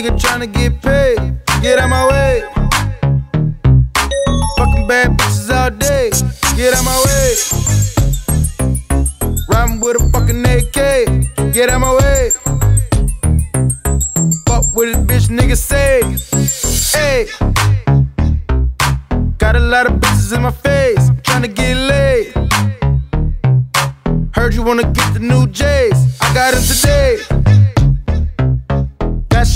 nigga tryna get paid. Get out my way. Fucking bad bitches all day. Get out my way. Riding with a fucking AK. Get out my way. Fuck with a bitch, nigga say. Hey. Got a lot of bitches in my face. Tryna get laid. Heard you wanna get the new J's. I got them today.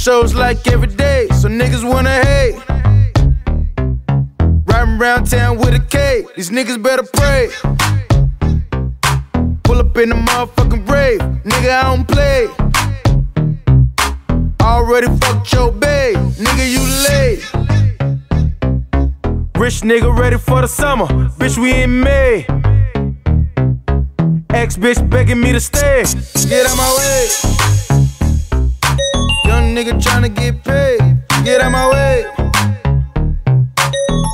Shows like every day, so niggas wanna hate. Riding around town with a K, these niggas better pray. Pull up in the motherfucking brave, nigga, I don't play. Already fucked your babe, nigga, you late. Rich nigga ready for the summer, bitch, we in May. Ex bitch begging me to stay. Get out my way. Nigga tryna get paid. Get out my way.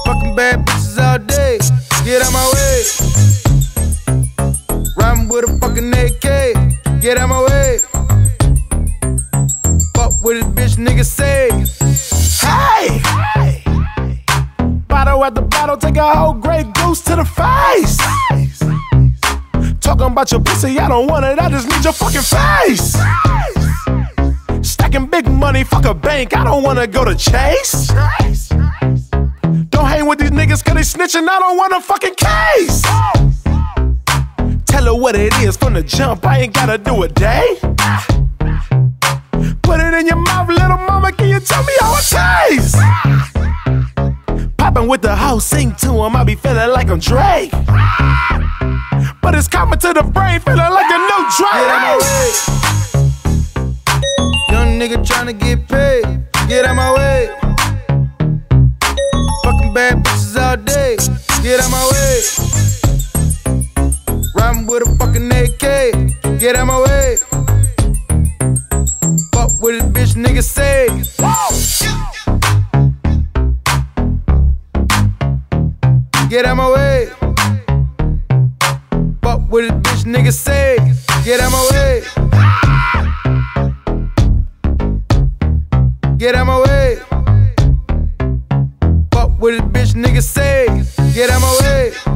Fucking bad bitches all day. Get out my way. Riding with a fucking AK. Get out my way. Fuck with this bitch, nigga say. Hey! Bottle at the bottle, take a whole Grey Goose to the face. Talking about your pussy, I don't want it, I just need your fucking face. Stacking big money, fuck a bank, I don't wanna go to Chase. Don't hang with these niggas cause they snitching, I don't want a fucking case. Tell her what it is from the jump, I ain't gotta do a day. Put it in your mouth, little mama, can you tell me how it tastes? Popping with the house, sing to him, I be feeling like I'm Drake. But it's coming to the brain, feeling like a new Drake. Get paid. Get out my way. Fucking bad bitches all day. Get out my way. Riding with a fucking AK. Get out my way. Fuck with this bitch, nigga say. Get out my way. Fuck with this bitch, nigga say. Get out my way. Get out my way. Fuck with this bitch, nigga say. Get out my way.